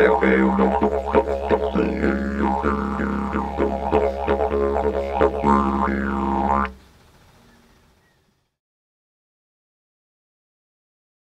terre et au.